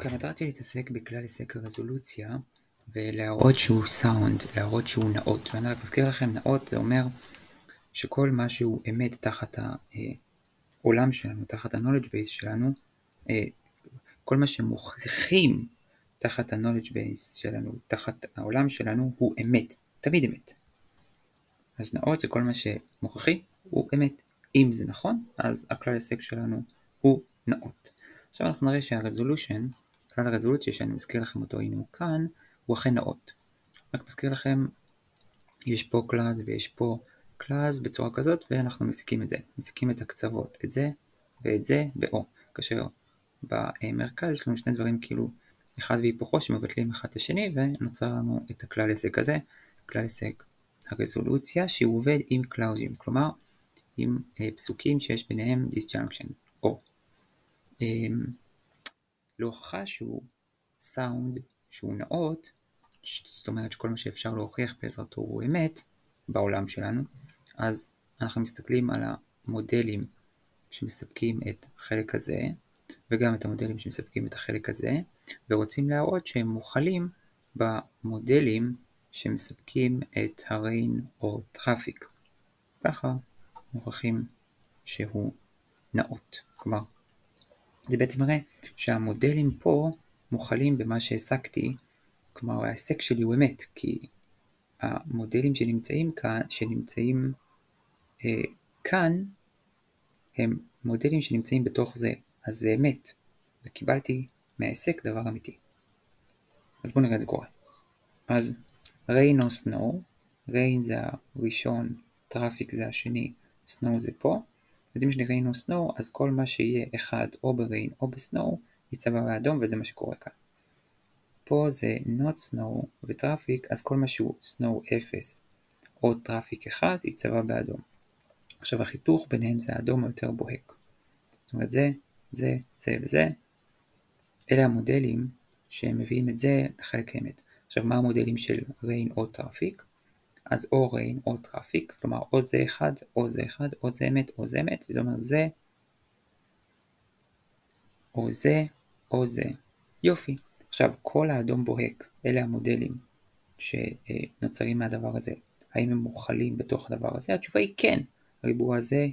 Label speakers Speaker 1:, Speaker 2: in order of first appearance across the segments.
Speaker 1: אוקיי, מטרתי להתעסק בכלל היסק הרזולוציה ולהראות שהוא סאונד, להראות שהוא נאות. ואני רק מזכיר לכם, נאות זה אומר שכל מה שהוא אמת תחת העולם שלנו, תחת ה-knowledge base שלנו, אה, כל מה שמוכיחים תחת ה-knowledge base שלנו, תחת העולם שלנו, הוא אמת, תמיד אמת. אז נאות זה כל מה שמוכיחים הוא אמת. אם זה נכון, אז הכלל היסק שלנו הוא נאות. עכשיו אנחנו נראה שה resolution, כלל הרזולוציה שאני מזכיר לכם אותו, הנה הוא כאן, הוא אכן נאות. רק מזכיר לכם, יש פה clause ויש פה clause בצורה כזאת, ואנחנו מסיקים את זה. מסיקים את הקצוות, את זה ואת זה ב-או. כאשר במרכז יש לנו שני דברים כאילו אחד והיפוכו שמבטלים אחד את השני, ונוצר לנו את הכלל היסק הזה, כלל היסק הרזולוציה, שהוא עובד עם clause ים, כלומר עם אה, פסוקים שיש ביניהם disjunction, או. אה, להוכחה שהוא סאונד שהוא נאות, זאת אומרת שכל מה שאפשר להוכיח בעזרתו הוא אמת בעולם שלנו, אז אנחנו מסתכלים על המודלים שמספקים את החלק הזה, וגם את המודלים שמספקים את החלק הזה, ורוצים להראות שהם מוכלים במודלים שמספקים את ה rain או traffic. ככה מוכיחים שהוא נאות. כלומר, זה בעצם מראה שהמודלים פה מוכלים במה שהסקתי, כלומר ההיסק שלי הוא אמת, כי המודלים שנמצאים כאן, שנמצאים אה, כאן, הם מודלים שנמצאים בתוך זה, אז זה אמת, וקיבלתי מההיסק דבר אמיתי. אז בואו נראה את זה קורה. אז rain או snow, rain זה הראשון, traffic זה השני, snow זה פה, אז אם יש לי rain או snow, אז כל מה שיהיה אחד או ב-rain או ב-snow, יצבע באדום וזה מה שקורה כאן. פה זה not snow ו traffic, אז כל מה שהוא snow 0 או traffic 1 יצבע באדום. עכשיו החיתוך ביניהם זה האדום היותר בוהק. זאת אומרת זה, זה, זה וזה, אלה המודלים שהם מביאים את זה לחלק האמת. עכשיו מה המודלים של rain או traffic? אז או rain או traffic, כלומר או זה אחד, או זה אחד, או זה אמת, או זה אמת, זאת אומרת זה, או זה, או זה. יופי. עכשיו, כל האדום בוהק, אלה המודלים שנוצרים מהדבר הזה. האם הם מוכלים בתוך הדבר הזה? התשובה היא כן. הריבוע הזה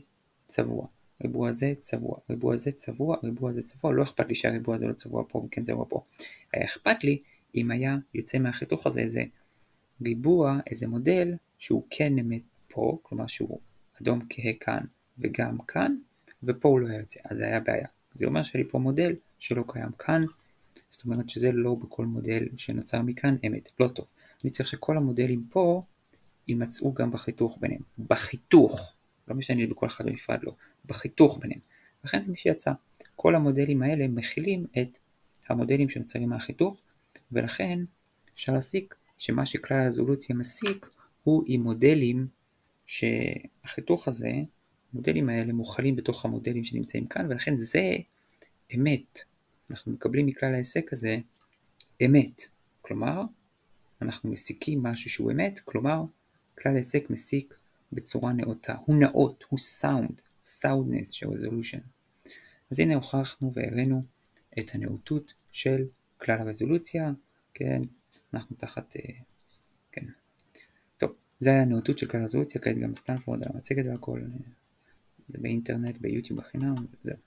Speaker 1: צבוע, ריבוע הזה צבוע, ריבוע הזה צבוע, ריבוע הזה צבוע, לא אכפת לי שהריבוע הזה לא צבוע פה וכן צבוע פה. היה אכפת לי אם היה יוצא מהחיתוך הזה איזה ריבוע, איזה מודל שהוא כן אמת פה, כלומר שהוא אדום כהה כאן וגם כאן, ופה הוא לא היה יוצא, אז זה היה בעיה. זה אומר שהיה לי פה מודל שלא קיים כאן, זאת אומרת שזה לא בכל מודל שנוצר מכאן אמת, לא טוב. אני צריך שכל המודלים פה יימצאו גם בחיתוך ביניהם. בחיתוך, לא משנה בכל אחד בנפרד לא, בחיתוך ביניהם. לכן זה מי שיצא. כל המודלים האלה מכילים את המודלים שנוצרים מהחיתוך, ולכן אפשר להסיק שמה שכלל הרזולוציה מסיק הוא עם מודלים שהחיתוך הזה, המודלים האלה מוכלים בתוך המודלים שנמצאים כאן, ולכן זה אמת. אנחנו מקבלים מכלל ההיסק הזה אמת. כלומר, אנחנו מסיקים משהו שהוא אמת, כלומר, כלל ההיסק מסיק בצורה נאותה. הוא נאות, הוא sound, soundness של resolution. אז הנה הוכחנו והראינו את הנאותות של כלל הרזולוציה, כן, אנחנו תחת, אה, כן. טוב, זה היה הנאותות של כלל הרזולוציה, כעת גם בסטנפורד על המצגת והכל, זה באינטרנט, ביוטיוב בחינם, זהו.